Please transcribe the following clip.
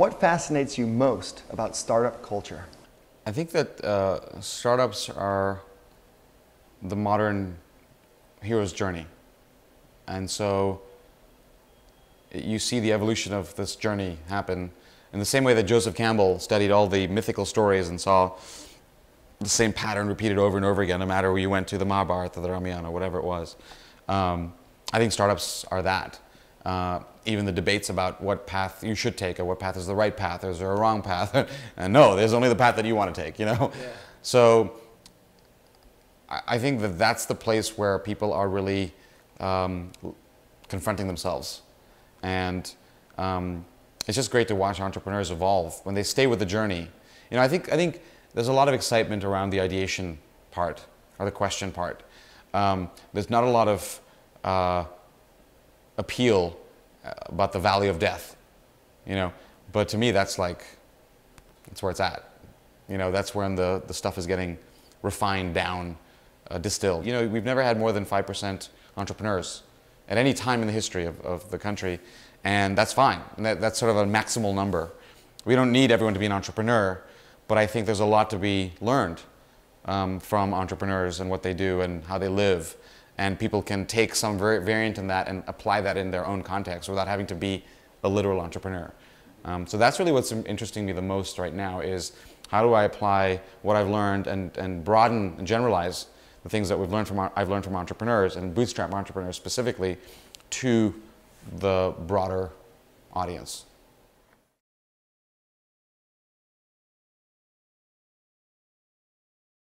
What fascinates you most about startup culture? I think that uh, startups are the modern hero's journey. And so you see the evolution of this journey happen in the same way that Joseph Campbell studied all the mythical stories and saw the same pattern repeated over and over again, no matter where you went to the Mahabharata, the Ramayana, whatever it was. Um, I think startups are that. Uh, even the debates about what path you should take or what path is the right path or is there a wrong path? And no there's only the path that you want to take you know? Yeah. so I think that that's the place where people are really um, confronting themselves. And um, it's just great to watch entrepreneurs evolve when they stay with the journey. You know I think I think there's a lot of excitement around the ideation part or the question part. Um, there's not a lot of uh, appeal uh, about the valley of death, you know. But to me, that's like, that's where it's at. You know, that's when the, the stuff is getting refined down, uh, distilled. You know, we've never had more than 5% entrepreneurs at any time in the history of, of the country, and that's fine. And that, that's sort of a maximal number. We don't need everyone to be an entrepreneur, but I think there's a lot to be learned um, from entrepreneurs and what they do and how they live and people can take some variant in that and apply that in their own context without having to be a literal entrepreneur. Um, so that's really what's interesting me the most right now is how do I apply what I've learned and, and broaden and generalize the things that we've learned from I've learned from entrepreneurs and bootstrap entrepreneurs specifically to the broader audience.